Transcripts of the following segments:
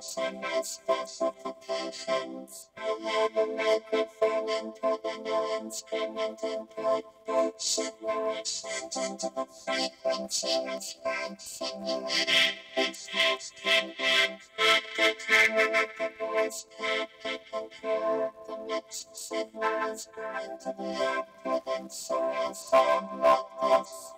signal specifications. I have a microphone and an instrument input. Both signals sent into the frequency response simulator, which has 10 bands that determine if the voice character control. The mixed signal is going to the output and so will sound like this.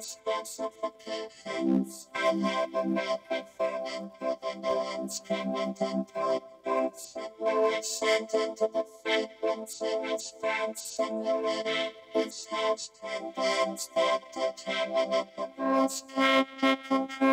Specifications. I have a microphone input and an instrument input. Both signals sent into the frequency response simulator. This has 10 bands that determine if the voice character control. The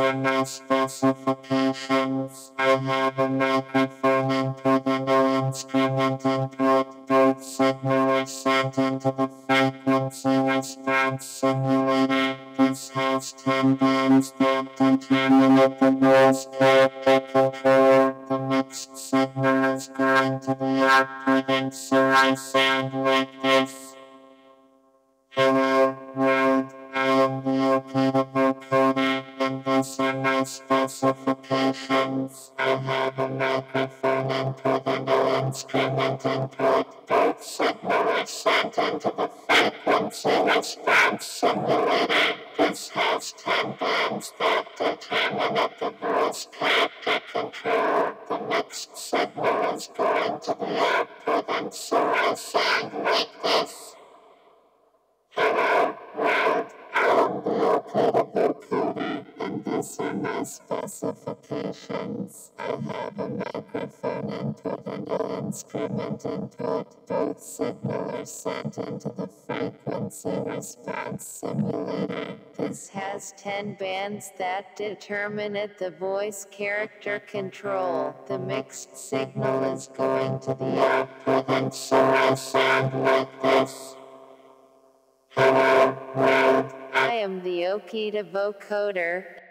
are specifications. I have a and an instrument input. Both signals sent into the frequency response simulator. This has 10 bands that determine if the voice character. The mixed signal is going to output and so I sound like this. Specifications. I have a microphone input and an instrument input. Both signals sent into the frequency response simulator. This has 10 bands that determine if the voice character control. The mixed signal is going to the output and so I sound like this. Hello world, I am the Okita vocoder these are my specifications. I have a microphone input and an instrument input. Both signals are sent into the frequency response simulator. This has 10 bands that determine the voice character control. The mixed signal is going to the output and so I sound like this. Hello world, I am the Okita vocoder